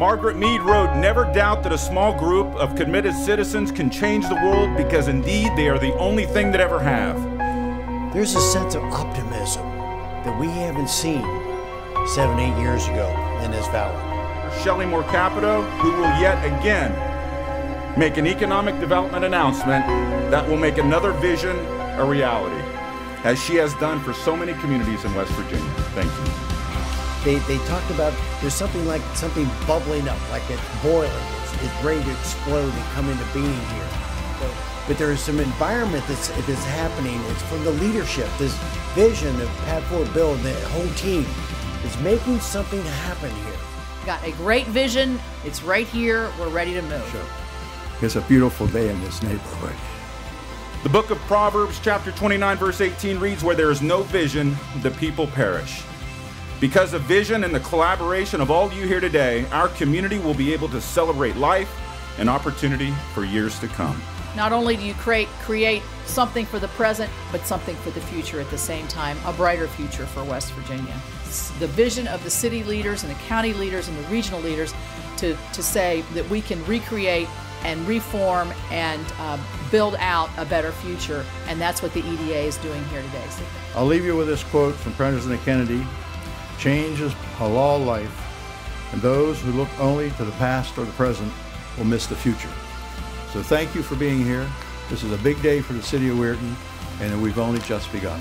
Margaret Mead wrote, Never doubt that a small group of committed citizens can change the world because indeed they are the only thing that ever have. There's a sense of optimism that we haven't seen seven, eight years ago in this valley. Shelley Moore Capito, who will yet again make an economic development announcement that will make another vision a reality, as she has done for so many communities in West Virginia. Thank you. They, they talked about there's something like something bubbling up, like it's boiling, it's, it's ready to explode and come into being here. But there is some environment that's, that's happening. It's from the leadership, this vision of Pat Ford Bill and the whole team is making something happen here. Got a great vision. It's right here. We're ready to move. Sure. It's a beautiful day in this neighborhood. The book of Proverbs, chapter 29, verse 18 reads, Where there is no vision, the people perish. Because of vision and the collaboration of all of you here today, our community will be able to celebrate life and opportunity for years to come. Not only do you create create something for the present, but something for the future at the same time, a brighter future for West Virginia. It's the vision of the city leaders and the county leaders and the regional leaders to, to say that we can recreate and reform and uh, build out a better future, and that's what the EDA is doing here today. So I'll leave you with this quote from President Kennedy Change is a life, and those who look only to the past or the present will miss the future. So thank you for being here. This is a big day for the city of Weirton, and we've only just begun.